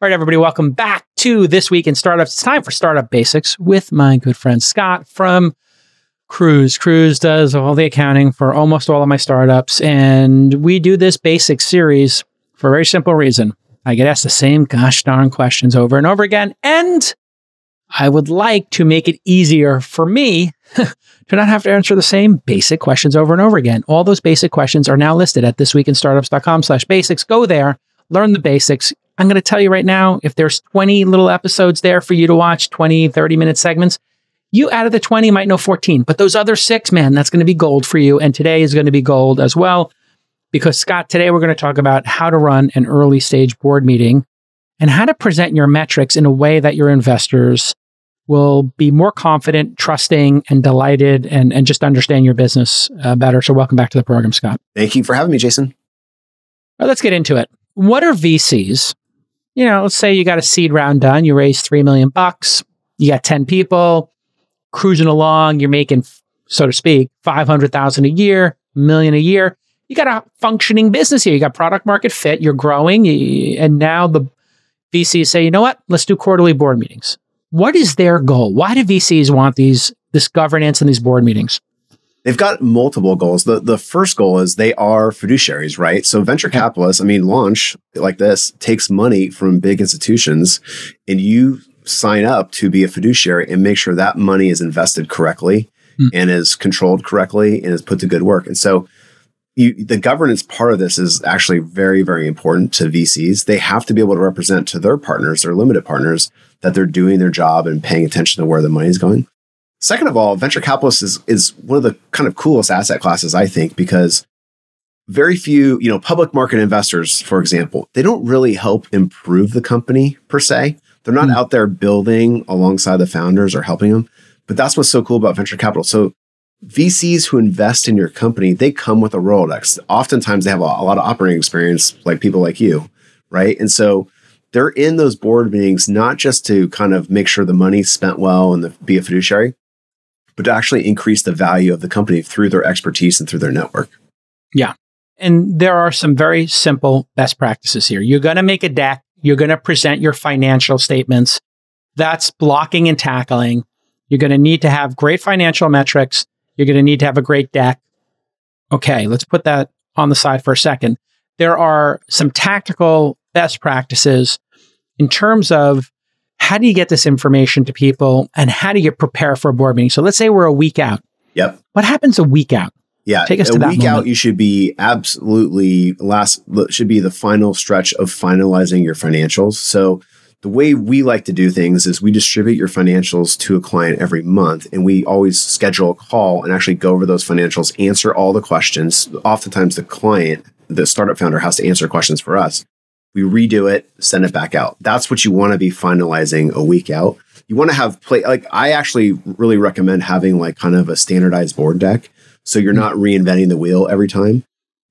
All right, everybody, welcome back to This Week in Startups. It's time for Startup Basics with my good friend Scott from Kruze. Kruze does all the accounting for almost all of my startups. And we do this basic series for a very simple reason. I get asked the same gosh darn questions over and over again. And I would like to make it easier for me to not have to answer the same basic questions over and over again. All those basic questions are now listed at thisweekinstartups.com slash basics. Go there, learn the basics, I'm going to tell you right now if there's 20 little episodes there for you to watch, 20, 30 minute segments, you out of the 20 might know 14. But those other six, man, that's going to be gold for you. And today is going to be gold as well. Because, Scott, today we're going to talk about how to run an early stage board meeting and how to present your metrics in a way that your investors will be more confident, trusting, and delighted and, and just understand your business uh, better. So, welcome back to the program, Scott. Thank you for having me, Jason. Well, let's get into it. What are VCs? You know, let's say you got a seed round done, you raised 3 million bucks, you got 10 people cruising along, you're making, so to speak, 500,000 a year, million a year. You got a functioning business here. You got product market fit, you're growing, and now the VCs say, you know what? Let's do quarterly board meetings. What is their goal? Why do VCs want these this governance and these board meetings? They've got multiple goals. The the first goal is they are fiduciaries, right? So venture capitalists, I mean, launch like this takes money from big institutions and you sign up to be a fiduciary and make sure that money is invested correctly mm. and is controlled correctly and is put to good work. And so you, the governance part of this is actually very, very important to VCs. They have to be able to represent to their partners, their limited partners, that they're doing their job and paying attention to where the money is going. Second of all, venture capitalists is, is one of the kind of coolest asset classes, I think, because very few, you know, public market investors, for example, they don't really help improve the company per se. They're not mm. out there building alongside the founders or helping them. But that's what's so cool about venture capital. So VCs who invest in your company, they come with a Rolodex. Oftentimes they have a, a lot of operating experience, like people like you, right? And so they're in those board meetings not just to kind of make sure the money's spent well and the, be a fiduciary, but to actually increase the value of the company through their expertise and through their network. Yeah. And there are some very simple best practices here. You're going to make a deck, you're going to present your financial statements. That's blocking and tackling. You're going to need to have great financial metrics. You're going to need to have a great deck. Okay, let's put that on the side for a second. There are some tactical best practices in terms of how do you get this information to people and how do you prepare for a board meeting? So let's say we're a week out. Yep. What happens a week out? Yeah, take us a to that week moment. out. You should be absolutely last. Should be the final stretch of finalizing your financials. So the way we like to do things is we distribute your financials to a client every month, and we always schedule a call and actually go over those financials, answer all the questions. Oftentimes, the client, the startup founder, has to answer questions for us we redo it, send it back out. That's what you want to be finalizing a week out. You want to have play like I actually really recommend having like kind of a standardized board deck so you're not reinventing the wheel every time.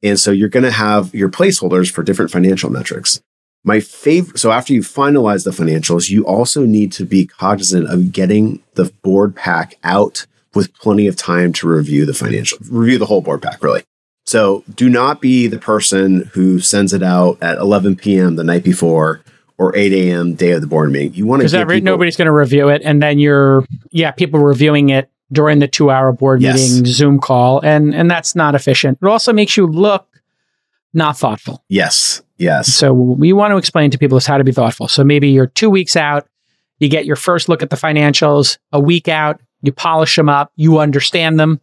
And so you're going to have your placeholders for different financial metrics. My favorite so after you finalize the financials, you also need to be cognizant of getting the board pack out with plenty of time to review the financial review the whole board pack really. So do not be the person who sends it out at 11 p.m. the night before or 8 a.m. day of the board meeting. You want to because people- nobody's going to review it, and then you're yeah people reviewing it during the two-hour board yes. meeting Zoom call, and and that's not efficient. It also makes you look not thoughtful. Yes, yes. So we want to explain to people is how to be thoughtful. So maybe you're two weeks out, you get your first look at the financials. A week out, you polish them up, you understand them.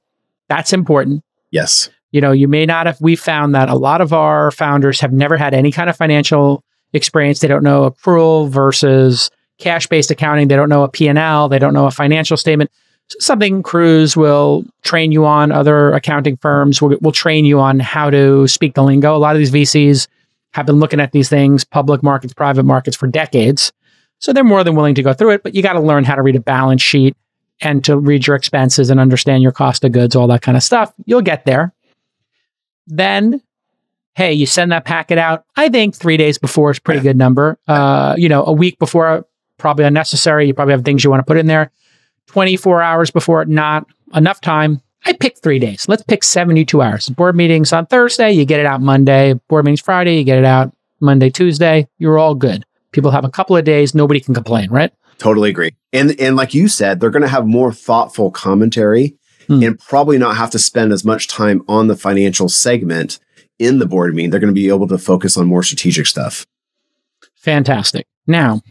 That's important. Yes you know, you may not have, we found that a lot of our founders have never had any kind of financial experience. They don't know accrual versus cash based accounting. They don't know a P&L. They don't know a financial statement. Something Kruze will train you on, other accounting firms will, will train you on how to speak the lingo. A lot of these VCs have been looking at these things, public markets, private markets for decades. So they're more than willing to go through it, but you got to learn how to read a balance sheet and to read your expenses and understand your cost of goods, all that kind of stuff. You'll get there then hey, you send that packet out. I think three days before is pretty yeah. good number. Uh, you know, a week before, probably unnecessary. You probably have things you want to put in there. 24 hours before, not enough time. I pick three days. Let's pick 72 hours. Board meetings on Thursday, you get it out Monday. Board meetings Friday, you get it out Monday, Tuesday. You're all good. People have a couple of days, nobody can complain, right? Totally agree. And and like you said, they're going to have more thoughtful commentary Hmm. and probably not have to spend as much time on the financial segment in the board meeting. They're going to be able to focus on more strategic stuff. Fantastic. Now,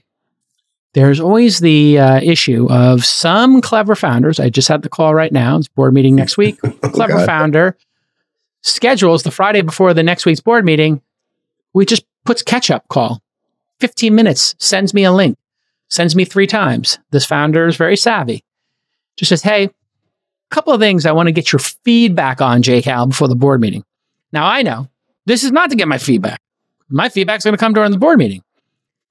there's always the uh, issue of some clever founders. I just had the call right now. It's board meeting next week. clever God. founder schedules the Friday before the next week's board meeting. We just puts catch up call. 15 minutes, sends me a link, sends me three times. This founder is very savvy. Just says, hey, couple of things I want to get your feedback on, JCal, before the board meeting. Now, I know this is not to get my feedback. My feedback's going to come during the board meeting.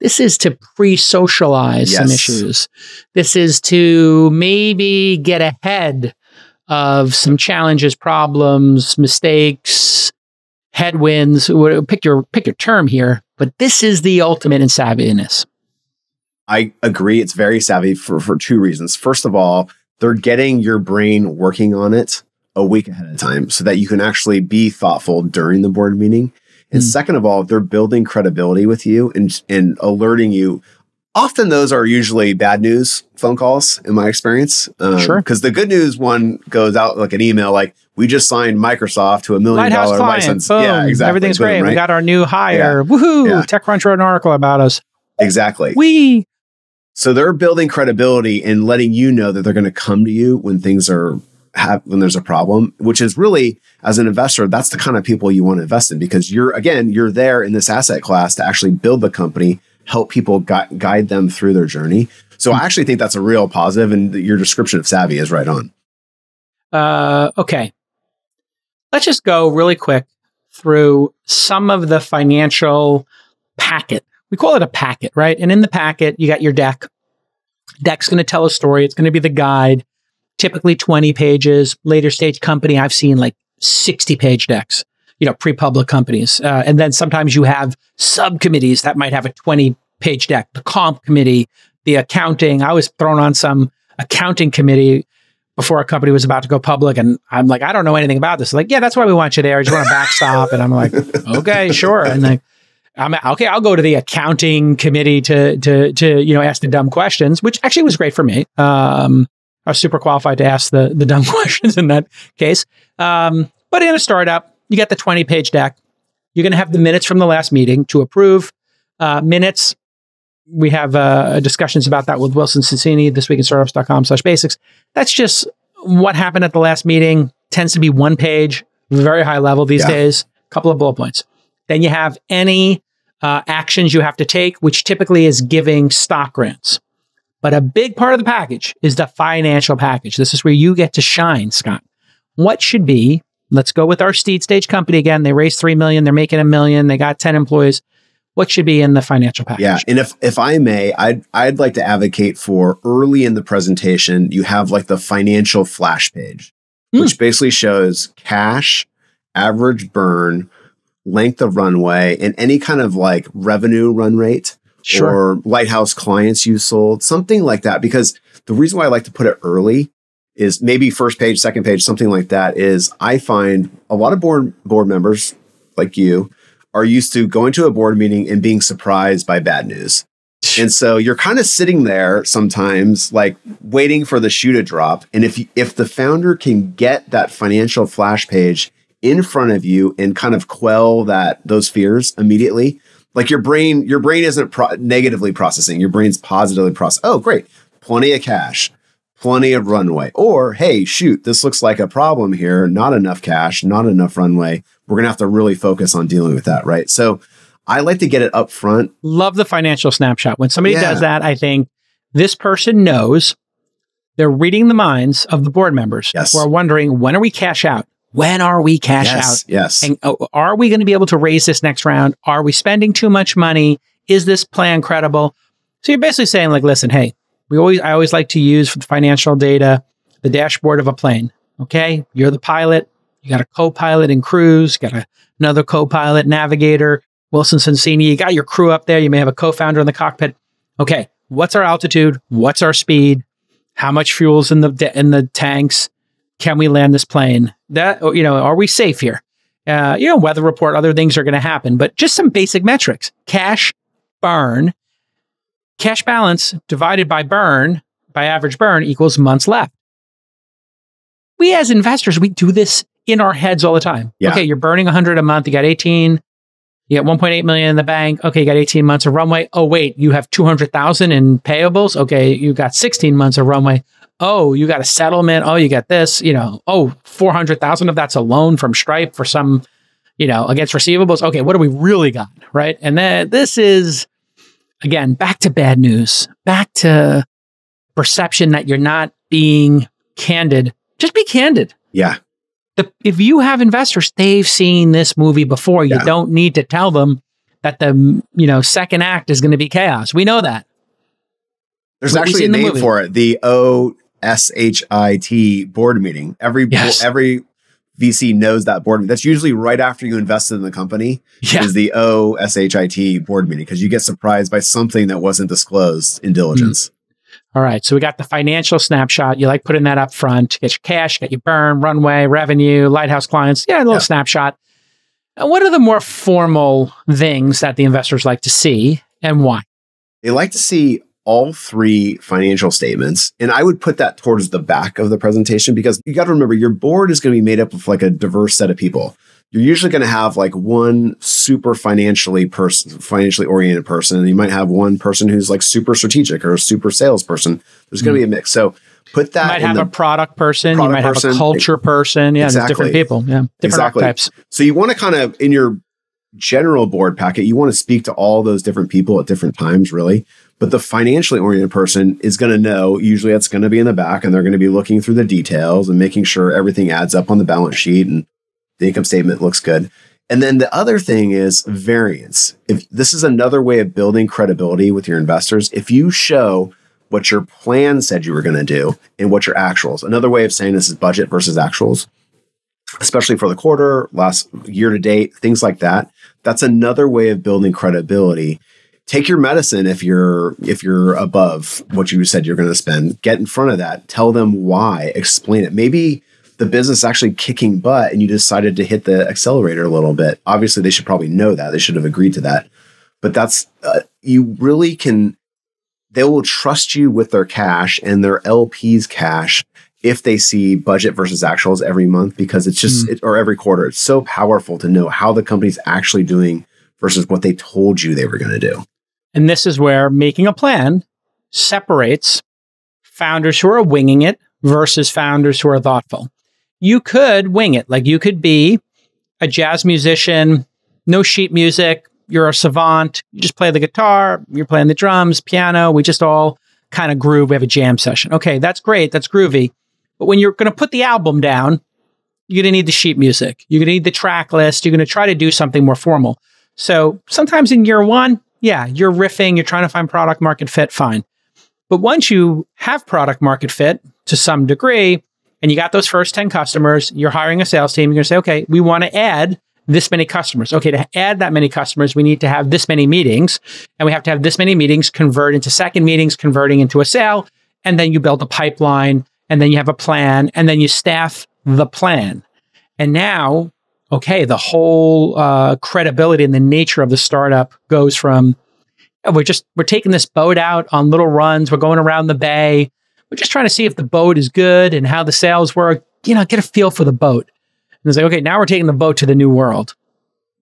This is to pre socialize some issues. This is to maybe get ahead of some challenges, problems, mistakes, headwinds. Pick your pick your term here, but this is the ultimate in savviness. I agree. It's very savvy for, for two reasons. First of all, they're getting your brain working on it a week ahead of time so that you can actually be thoughtful during the board meeting. And Hmm. second of all, they're building credibility with you and, and alerting you. Often those are usually bad news phone calls in my experience. Um, Sure. Because the good news one goes out like an email like, we just signed Microsoft to a million Lighthouse dollar client, license. boom, Yeah, exactly. everything's Boom, great. We got our new hire. Woohoo! Yeah. TechCrunch wrote an article about us. exactly. We So they're building credibility and letting you know that they're going to come to you when things are have when there's a problem, which is really as an investor, that's the kind of people you want to invest in because you're again, you're there in this asset class to actually build the company, help people gui- guide them through their journey. So I actually think that's a real positive and your description of savvy is right on. Uh, okay. Let's just go really quick through some of the financial packet. We call it a packet, right? And in the packet, you got your deck. Deck's going to tell a story. It's going to be the guide, typically 20 pages. Later stage company, I've seen like 60 page decks, you know, pre public companies. Uh, and then sometimes you have subcommittees that might have a 20 page deck, the comp committee, the accounting. I was thrown on some accounting committee before a company was about to go public. And I'm like, I don't know anything about this. Like, yeah, that's why we want you there. I just want to backstop. And I'm like, okay, sure. And like, I'm okay. I'll go to the accounting committee to to to you know ask the dumb questions, which actually was great for me. Um, I was super qualified to ask the the dumb questions in that case. Um, but in a startup, you get the 20 page deck. You're going to have the minutes from the last meeting to approve. Uh, minutes. We have uh, discussions about that with Wilson Sonsini this week in startups.com slash basics. That's just what happened at the last meeting. Tends to be one page, very high level these Yeah. days. A couple of bullet points. Then you have any uh, actions you have to take, which typically is giving stock grants. But a big part of the package is the financial package. This is where you get to shine, Scott. What should be? Let's go with our seed stage company again. They raised three million. They're making a million. They got ten employees. What should be in the financial package? Yeah, and if if I may, I'd I'd like to advocate for early in the presentation, you have like the financial flash page, Hmm. which basically shows cash, average burn, length of runway, and any kind of like revenue run rate Sure. or lighthouse clients you sold, something like that. Because the reason why I like to put it early is maybe first page, second page, something like that. Is I find a lot of board board members like you are used to going to a board meeting and being surprised by bad news. And so you're kind of sitting there sometimes like waiting for the shoe to drop. And if if the founder can get that financial flash page in front of you and kind of quell that those fears immediately, like your brain your brain isn't pro- negatively processing, your brain's positively processing. Oh, great. Plenty of cash, plenty of runway. Or, hey, shoot, this looks like a problem here. Not enough cash, not enough runway. We're going to have to really focus on dealing with that, right? So I like to get it up front Love the financial snapshot. When somebody Yeah. does that, I think this person knows they're reading the minds of the board members Yes. who are wondering when are we cash out? When are we cash out? yes, Yes. And uh, are we going to be able to raise this next round? Are we spending too much money? Is this plan credible? So you're basically saying, like, listen, hey, we always I always like to use for the financial data the dashboard of a plane. Okay, you're the pilot. You got a co-pilot in Kruze. Got a, another co-pilot navigator. Wilson Sonsini. You got your crew up there. You may have a co-founder in the cockpit. Okay, what's our altitude? What's our speed? How much fuel's in the in the tanks? Can we land this plane? That you know, are we safe here? Uh, you know, weather report, other things are going to happen, but just some basic metrics: cash burn, cash balance divided by burn, by average burn equals months left. We as investors, we do this in our heads all the time. Yeah. Okay, you're burning 100 a month, you got 18, you got 1.8 million in the bank. Okay, you got 18 months of runway. Oh, wait, you have 200,000 in payables. Okay, you got 16 months of runway. Oh, you got a settlement. Oh, you got this, you know, oh, 400,000 of that's a loan from Stripe for some, you know, against receivables. Okay, what do we really got? Right. And then this is, again, back to bad news, back to perception that you're not being candid. Just be candid. Yeah. The, if you have investors, they've seen this movie before. You Yeah. don't need to tell them that the you know second act is going to be chaos. We know that. There's actually a the name movie. for it. The O S H I T board meeting. Every Yes. every VC knows that board. Meeting. That's usually right after you invested in the company. Yeah. Is the O S H I T board meeting because you get surprised by something that wasn't disclosed in diligence. Hmm. All right. So we got the financial snapshot. You like putting that up front. Get your cash, get your burn, runway, revenue, lighthouse clients. Yeah, a little Yeah. snapshot. And what are the more formal things that the investors like to see and why? They like to see all three financial statements. And I would put that towards the back of the presentation because you got to remember your board is going to be made up of like a diverse set of people. You're usually going to have like one super financially person, financially oriented person, and you might have one person who's like super strategic or a super salesperson. There's going to be a mm. mix. So put that You might have a product person. product you might have a culture person. Yeah, there's different Exactly. people. Yeah, different Exactly. archetypes. So you want to kind of in your general board packet, you want to speak to all those different people at different times, really. But the financially oriented person is going to know, usually it's going to be in the back and they're going to be looking through the details and making sure everything adds up on the balance sheet and the income statement looks good. And then the other thing is variance. If this is another way of building credibility with your investors, if you show what your plan said you were going to do and what your actuals, another way of saying this is budget versus actuals, especially for the quarter, last year to date, things like that. That's another way of building credibility. Take your medicine if you're if you're above what you said you're going to spend. Get in front of that. Tell them why. Explain it. Maybe the business is actually kicking butt and you decided to hit the accelerator a little bit. Obviously, they should probably know that. They should have agreed to that. But that's uh, you really can they will trust you with their cash and their LP's cash if they see budget versus actuals every month because it's just it, or every quarter. It's so powerful to know how the company's actually doing versus what they told you they were going to do. And this is where making a plan separates founders who are winging it versus founders who are thoughtful. You could wing it. Like you could be a jazz musician, no sheet music, you're a savant, you just play the guitar, you're playing the drums, piano, we just all kind of groove. We have a jam session. Okay, that's great, that's groovy. But when you're going to put the album down, you're going to need the sheet music. You're going to need the track list. You're going to try to do something more formal. So sometimes in year one, yeah, you're riffing, you're trying to find product market fit, fine. But once you have product market fit to some degree, and you got those first 10 customers, you're hiring a sales team, you're going to say, okay, we want to add this many customers. Okay, to add that many customers, we need to have this many meetings, and we have to have this many meetings convert into second meetings, converting into a sale, and then you build a pipeline, and then you have a plan, and then you staff the plan. And now okay, the whole uh, credibility and the nature of the startup goes from "Oh, we're just we're taking this boat out on little runs, we're going around the bay, we're just trying to see if the boat is good and how the sails work, you know, get a feel for the boat. And it's like, okay, now we're taking the boat to the new world.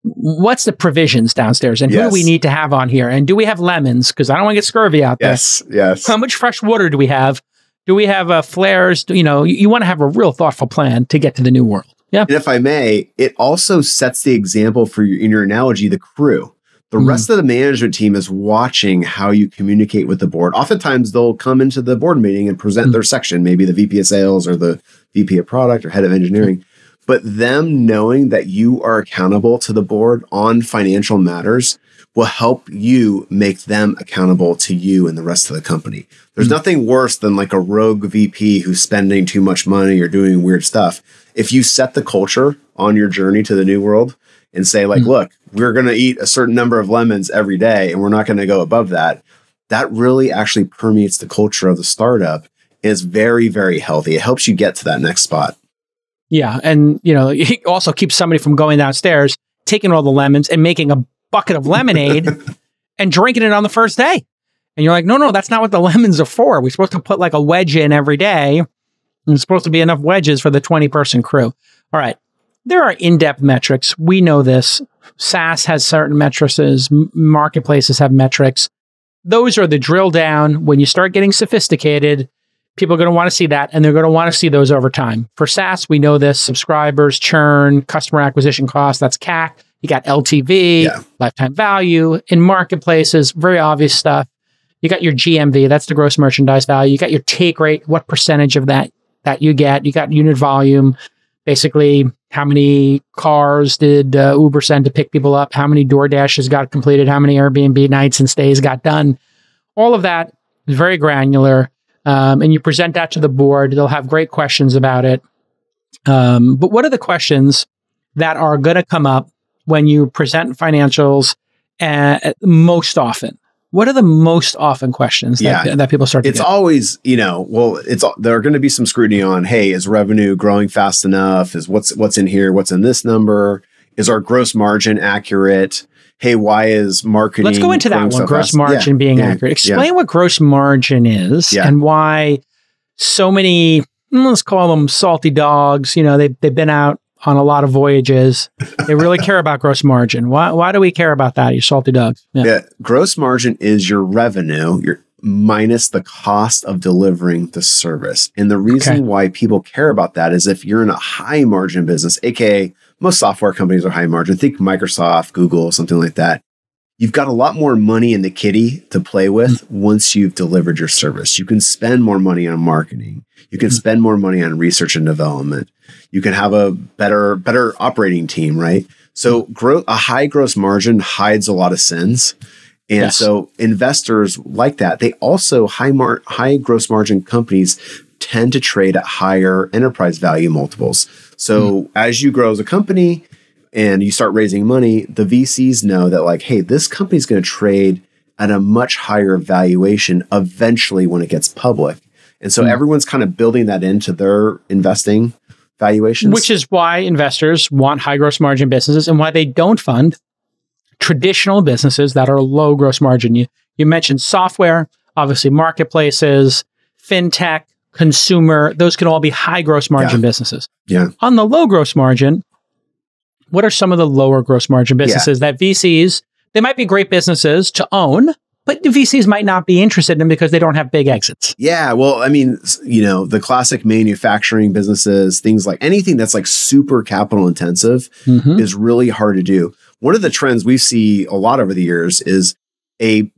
What's the provisions downstairs, and who do we need to have on here? And do we have lemons? Because I don't want to get scurvy out there. Yes, yes. How much fresh water do we have? Do we have uh, flares? Do- You know, you, you want to have a real thoughtful plan to get to the new world. Yeah. And if I may, it also sets the example for your, in your analogy, the crew. The Mm. rest of the management team is watching how you communicate with the board. Oftentimes, they'll come into the board meeting and present Mm. their section, maybe the VP of sales or the VP of product or head of engineering. But them knowing that you are accountable to the board on financial matters will help you make them accountable to you and the rest of the company. There's Mm. nothing worse than like a rogue VP who's spending too much money or doing weird stuff. If you set the culture on your journey to the new world and say, like, Mm. look, we're going to eat a certain number of lemons every day and we're not going to go above that, that really actually permeates the culture of the startup. and is very, very healthy. It helps you get to that next spot. Yeah, and you know, it also keeps somebody from going downstairs, taking all the lemons and making a bucket of lemonade and drinking it on the first day. And you're like, no, no, that's not what the lemons are for. We're supposed to put like a wedge in every day. There's supposed to be enough wedges for the 20 person crew. All right. There are in depth metrics. We know this. SaaS has certain metrics, marketplaces have metrics. Those are the drill down. When you start getting sophisticated, people are going to want to see that and they're going to want to see those over time. For SaaS, we know this subscribers, churn, customer acquisition cost, that's CAC. You got LTV, yeah. lifetime value. In marketplaces, very obvious stuff. You got your GMV, that's the gross merchandise value. You got your take rate, what percentage of that that you get. You got unit volume, basically how many cars did uh, Uber send to pick people up, how many DoorDashes got completed, how many Airbnb nights and stays got done. All of that is very granular. Um, and you present that to the board. They'll have great questions about it. Um, but what are the questions that are going to come up when you present financials uh, most often? What are the most often questions that, yeah. that people start It's get? always, you know, well, it's there are going to be some scrutiny on, hey, is revenue growing fast enough? Is what's what's in here? What's in this number? Is our gross margin accurate? Hey, why is marketing? Let's go into that one. So gross fast? margin yeah. being yeah. accurate. Explain what gross margin is and why so many let's call them salty dogs. You know, they they've been out on a lot of voyages. They really care about gross margin. Why, why do we care about that, you salty dogs? Yeah. yeah. Gross margin is your revenue, your minus the cost of delivering the service. And the reason okay. why people care about that is if you're in a high margin business, aka most software companies are high margin, think Microsoft, Google, something like that you've got a lot more money in the kitty to play with mm-hmm. once you've delivered your service. You can spend more money on marketing. You can mm-hmm. spend more money on research and development. You can have a better, better operating team, right? So mm-hmm. a high gross margin hides a lot of sins. And yes. so investors like that. They also high mar- high gross margin companies tend to trade at higher enterprise value multiples. So mm. as you grow as a company, and you start raising money, the VCs know that, like, hey, this company's going to trade at a much higher valuation eventually when it gets public. And so mm. everyone's kind of building that into their investing valuations. Which is why investors want high gross margin businesses and why they don't fund traditional businesses that are low gross margin. You, you mentioned software, obviously marketplaces, fintech, consumer, those can all be high gross margin yeah. businesses. Yeah. On the low gross margin, what are some of the lower gross margin businesses yeah. that VCs, they might be great businesses to own, but the VCs might not be interested in because they don't have big exits. Yeah. Well, I mean, you know, the classic manufacturing businesses, things like anything that's like super capital intensive mm-hmm. is really hard to do. One of the trends we see a lot over the years is a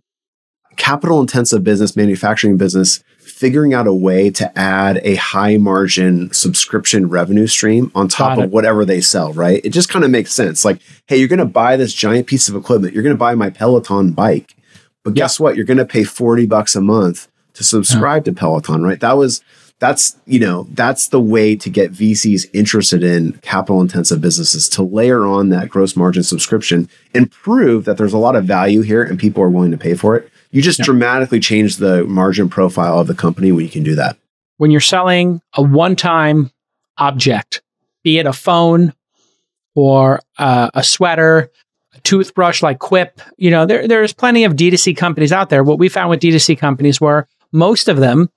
capital intensive business, manufacturing business figuring out a way to add a high margin subscription revenue stream on top of whatever they sell, right? It just kind of makes sense. Like, hey, you're going to buy this giant piece of equipment. You're going to buy my Peloton bike. But guess what? You're going to pay 40 bucks a month to subscribe yeah. to Peloton, right? That was that's, you know, that's the way to get VCs interested in capital intensive businesses to layer on that gross margin subscription and prove that there's a lot of value here and people are willing to pay for it you just dramatically change the margin profile of the company when you can do that. When you're selling a one time object, be it a phone or uh, a sweater, a toothbrush like Quip, you know, there, there's plenty of D2C companies out there. What we found with D2C companies were most of them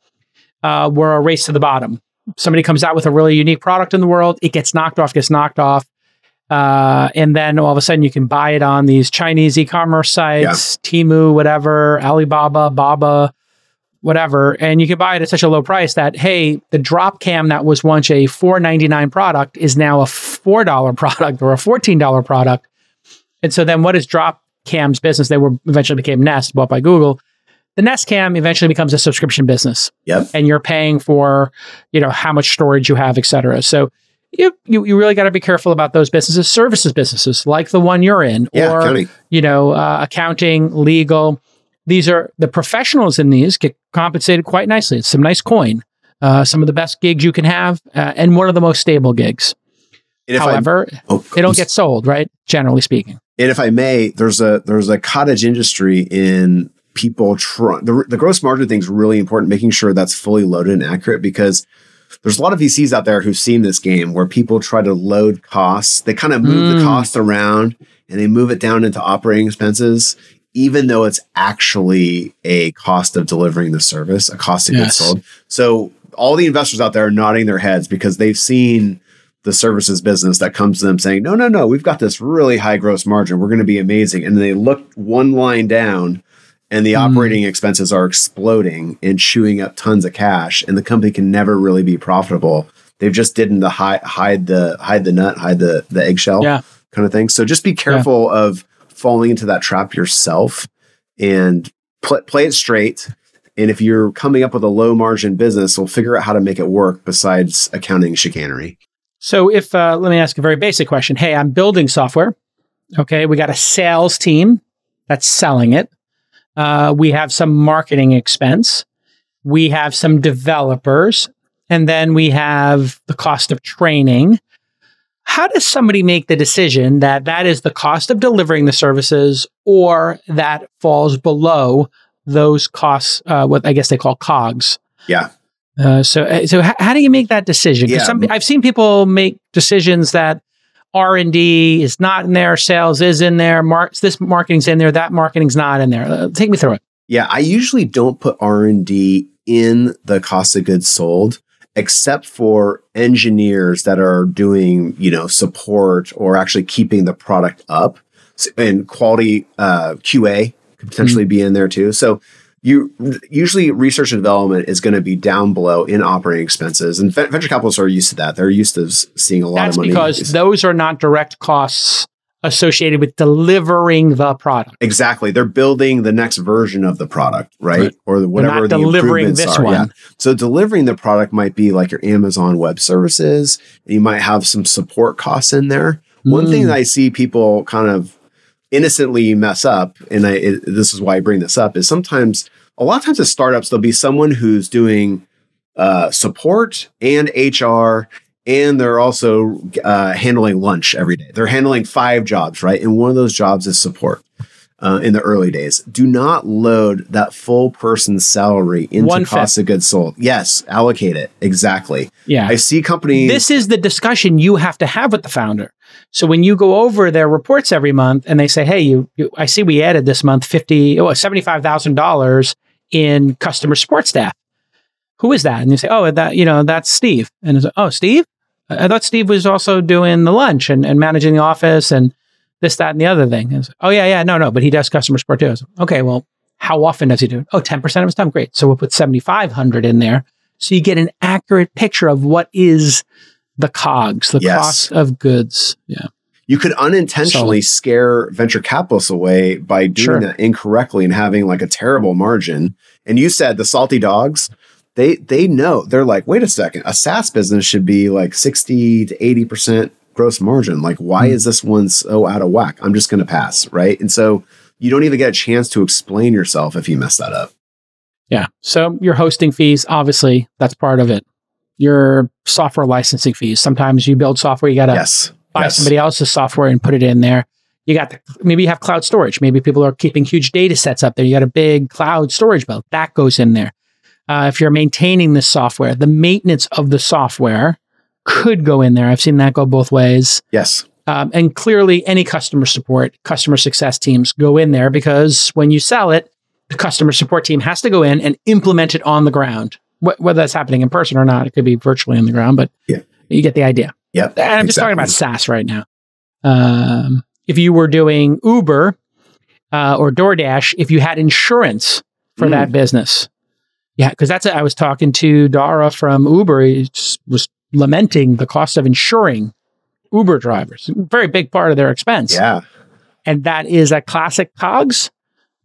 uh, were a race to the bottom. Somebody comes out with a really unique product in the world, it gets knocked off, gets knocked off. Uh, and then all of a sudden you can buy it on these Chinese e-commerce sites, yeah. Temu, whatever, Alibaba, Baba, whatever, and you can buy it at such a low price that hey, the Dropcam that was once a four ninety nine product is now a four dollar product or a fourteen dollar product. And so then what is drop cam's business? They were eventually became Nest, bought by Google. The Nest Cam eventually becomes a subscription business. Yep. And you're paying for, you know, how much storage you have, et cetera. So you, you, you really got to be careful about those businesses, services businesses like the one you're in, yeah, or you know, uh, accounting, legal. These are the professionals in these get compensated quite nicely. It's some nice coin, uh, some of the best gigs you can have, uh, and one of the most stable gigs. However, oh, they don't get sold, right? Generally speaking. And if I may, there's a there's a cottage industry in people trying the, the gross margin thing is really important, making sure that's fully loaded and accurate because there's a lot of VCs out there who've seen this game where people try to load costs. They kind of move mm. the cost around and they move it down into operating expenses. even though it's actually a cost of delivering the service, a cost of Yes. goods sold. So all the investors out there are nodding their heads because they've seen the services business that comes to them saying, no, no, no, we've got this really high gross margin. We're going to be amazing. And they look one line down and the Mm. operating expenses are exploding and chewing up tons of cash and the company can never really be profitable. They've just didn't the hide, hide the hide the nut, hide the the eggshell Yeah. kind of thing. So just be careful of falling into that trap yourself and pl- play it straight. And if you're coming up with a low margin business, we'll figure out how to make it work besides accounting chicanery. So if uh, let me ask a very basic question. Hey, I'm building software. Okay, we got a sales team that's selling it. Uh, we have some marketing expense. We have some developers, and then we have the cost of training. How does somebody make the decision that that is the cost of delivering the services, or that falls below those costs? Uh, what I guess they call COGS. Yeah. Uh, so, uh, so how do you make that decision? Yeah. some, I've seen people make decisions that R and D is not in there, sales is in there, mar- this marketing's in there, that marketing's not in there. Uh, take me through it. Yeah, I usually don't put R&D in the cost of goods sold except for engineers that are doing, you know, support or actually keeping the product up. And quality uh, QA could potentially be in there too. So you usually research and development is going to be down below in operating expenses, and ven- venture capitalists are used to that. They're used to seeing a lot That's of money. because those are not direct costs associated with delivering the product. Exactly. They're building the next version of the product, right? Right. Or the, whatever the delivering improvements this are. one. Yeah. So delivering the product might be like your Amazon Web Services. You might have some support costs in there. One thing Mm. that I see people kind of innocently mess up, and I, it, this is why I bring this up, is sometimes a lot of times at startups there'll be someone who's doing uh, support and HR, and they're also uh, handling lunch every day. They're handling five jobs, right? And one of those jobs is support. Uh, in the early days, do not load that full person's salary into One fifth. cost of goods sold. Yes, allocate it exactly. Yeah. I see companies. this is the discussion you have to have with the founder. So when you go over their reports every month and they say, "Hey, you, you I see we added this month fifty, oh, seventy-five thousand dollars in customer support staff. Who is that?" And you say, "Oh, that you know that's Steve." And it's like, "Oh, Steve? I I thought Steve was also doing the lunch and, and managing the office and this, that, and the other thing." And oh yeah, yeah, no, no, but he does customer support too. Like, okay, well, how often does he do it? Oh, 10% of his time. Great. So we'll put 7,500 in there. So you get an accurate picture of what is the cogs, the Yes. cost of goods. Yeah. you could unintentionally scare venture capitalists away by doing Sure. that incorrectly and having like a terrible margin. And you said the salty dogs, they they know they're like, wait a second, a SaaS business should be like 60 to 80% gross margin. Like, why Hmm. is this one so out of whack? I'm just gonna pass, right? And so you don't even get a chance to explain yourself if you mess that up. Yeah. So your hosting fees, obviously, that's part of it. Your software licensing fees. Sometimes you build software, you got to Yes. buy yes. somebody else's software and put it in there. You got the, maybe you have cloud storage. Maybe people are keeping huge data sets up there. You got a big cloud storage bill that goes in there. Uh, if you're maintaining this software, the maintenance of the software could go in there. I've seen that go both ways. Yes. Um, and clearly, any customer support, customer success teams go in there because when you sell it, the customer support team has to go in and implement it on the ground. Wh- whether that's happening in person or not, it could be virtually on the ground, but Yeah. you get the idea. Yeah. And I'm just talking about. SaaS right now. Um, if you were doing Uber uh, or DoorDash, if you had insurance for Mm. that business, yeah, because that's it. I was talking to Dara from Uber. He was lamenting the cost of insuring Uber drivers, very big part of their expense. Yeah. And that is a classic COGS.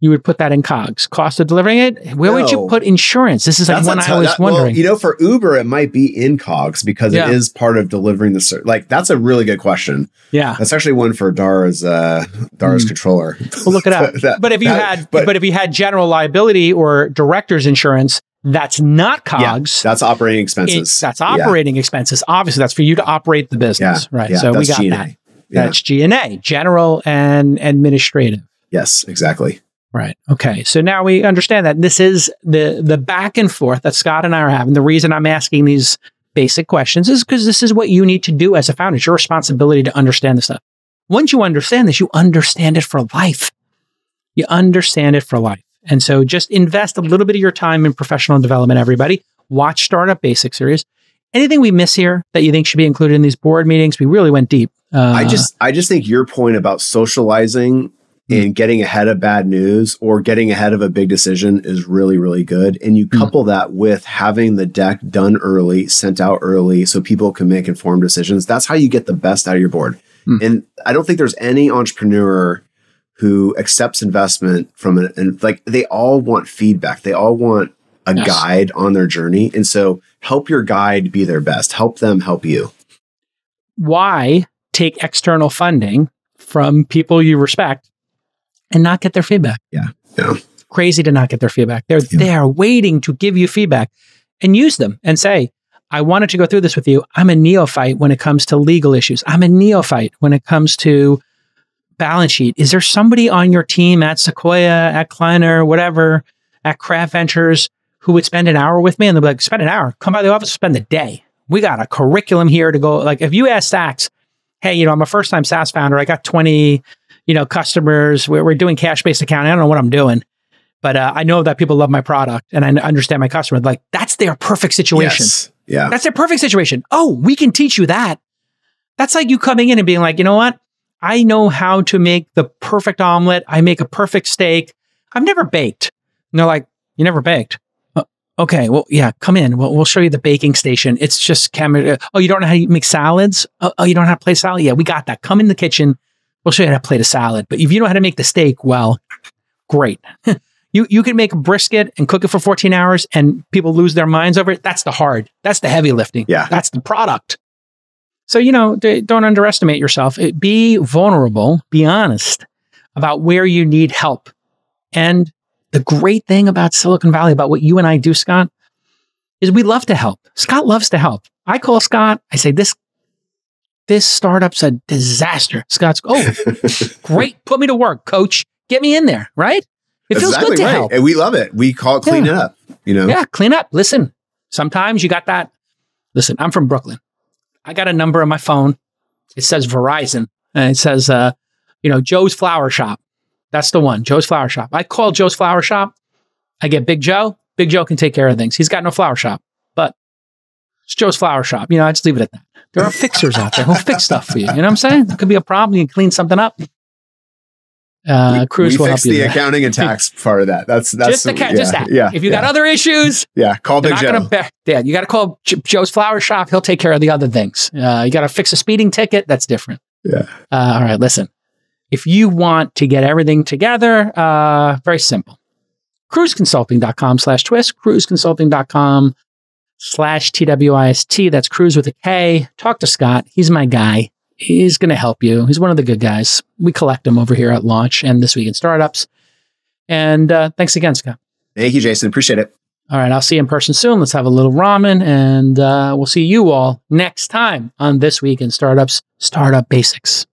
You would put that in COGS. Cost of delivering it. Where would you put insurance? This is like That's one I was that- well, wondering. you know, for Uber, it might be in COGS because Yeah. it is part of delivering the service. Like that's a really good question. yeah. That's actually one for Dara's uh, Dara's Mm. controller. Well, look it up. That- but if you that- had, but, but, if you had general liability or director's insurance, that's not yeah, COGS. that's operating expenses. It's- that's Yeah. operating expenses. Obviously, that's for you to operate the Yeah, business, right? yeah, so we got G&A. that. Yeah. That's G and A, general and administrative. Yes, exactly. Right. Okay. So now we understand that this is the the back and forth that Scott and I are having. The reason I'm asking these basic questions is because this is what you need to do as a founder. It's your responsibility to understand this stuff. Once you understand this, you understand it for life. You understand it for life. And so just invest a little bit of your time in professional development, everybody. Watch Startup Basic Series. Anything we miss here that you think should be included in these board meetings? We really went deep. Uh, I just I just think your point about socializing mm. and getting ahead of bad news or getting ahead of a big decision is really really good and you mm. couple mm. that with having the deck done early sent out early so people can make informed decisions that's how you get the best out of your board mm. and i don't think there's any entrepreneur who accepts investment from it and like they all want feedback they all want a yes. guide on their journey and so help your guide be their best help them help you why take external funding from people you respect and not get their feedback? Yeah. Yeah. Crazy to not get their feedback. They're yeah. there waiting to give you feedback and use them and say, I wanted to go through this with you. I'm a neophyte when it comes to legal issues. I'm a neophyte when it comes to balance sheet. Is there somebody on your team at Sequoia, at Kleiner, whatever, at Craft Ventures who would spend an hour with me? And they'll be like, spend an hour, come by the office, spend the day. We got a curriculum here to go. Like if you ask Stacks, hey, you know, I'm a first time SaaS founder. I got 20, you know, customers. We're, we're doing cash based accounting. I don't know what I'm doing, but uh, I know that people love my product and I understand my customer. Like that's their perfect situation. Yes. Yeah. That's their perfect situation. Oh, we can teach you that. That's like you coming in and being like, you know what? I know how to make the perfect omelet. I make a perfect steak. I've never baked. And they're like, you never baked. Uh, okay, well, yeah, come in. We'll, we'll show you the baking station. It's just camera. Uh, oh, you don't know how to make salads? Oh, oh, you don't know how to play salad? Yeah, we got that. Come in the kitchen. We'll show you how to plate a salad. But if you know how to make the steak, well, great. you you can make a brisket and cook it for 14 hours and people lose their minds over it. That's the hard. That's the heavy lifting. Yeah. That's the product. So, you know, don't underestimate yourself. Be vulnerable, be honest about where you need help. And the great thing about Silicon Valley, about what you and I do, Scott, is we love to help. Scott loves to help. I call Scott, I say, this, this startup's a disaster. Scott's, oh, great. Put me to work, coach. Get me in there, right? It feels exactly good to right. help. And we love it. We call it clean yeah. up, you know? Yeah, clean up. Listen, sometimes you got that. Listen, I'm from Brooklyn. I got a number on my phone. It says Verizon and it says, uh, you know, Joe's Flower Shop. That's the one, Joe's Flower Shop. I call Joe's Flower Shop. I get Big Joe. Big Joe can take care of things. He's got no flower shop, but it's Joe's Flower Shop. You know, I just leave it at that. There are fixers out there who'll fix stuff for you. You know what I'm saying? It could be a problem. You can clean something up. Uh, Kruze we will help you. the accounting and tax part of that. That's that's just, the, ca- yeah, just that. Yeah. If you yeah. got other issues, yeah, call Big Joe. Be- yeah, you got to call J- Joe's Flower Shop. He'll take care of the other things. Uh, you got to fix a speeding ticket. That's different. Yeah. Uh, all right. Listen, if you want to get everything together, uh, very simple. Kruzeconsulting.com slash twist, kruzeconsulting.com slash TWIST. That's cruise with a K. Talk to Scott. He's my guy. He's going to help you. He's one of the good guys. We collect them over here at launch and this week in startups. And uh, thanks again, Scott. Thank you, Jason. Appreciate it. All right. I'll see you in person soon. Let's have a little ramen and uh, we'll see you all next time on This Week in Startups Startup Basics.